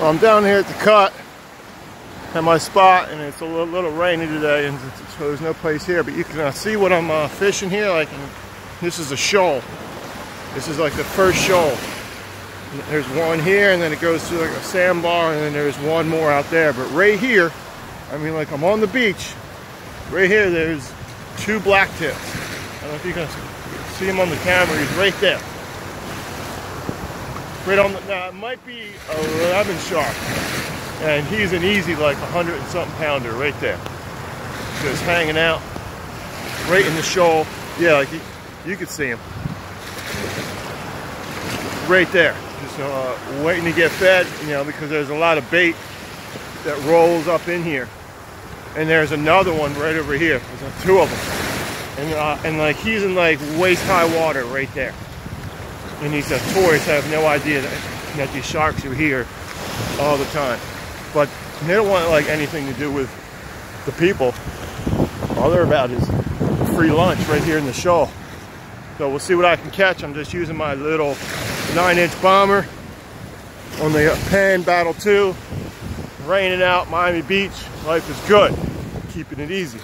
Well, I'm down here at the cut at my spot and it's a little, little rainy today and so there's no place here but you can uh, see what I'm uh, fishing here like this is a shoal. This is like the first shoal. There's one here and then it goes to like a sandbar and then there's one more out there but right here I mean like I'm on the beach right here there's two black tips. I don't know if you can see him on the camera he's right there right on the now it might be a lemon shark and he's an easy like 100 and something pounder right there. Just hanging out right in the shoal. Yeah like he, you could see him. Right there. Just uh, waiting to get fed you know because there's a lot of bait that rolls up in here. And there's another one right over here. There's two of them and, uh, and like he's in like waist high water right there and these uh, tourists have no idea that, that these sharks are here all the time but they don't want like anything to do with the people. All they're about is free lunch right here in the shoal. So we'll see what I can catch. I'm just using my little nine inch bomber on the Penn Battle 2. Raining out Miami Beach. Life is good. Keeping it easy.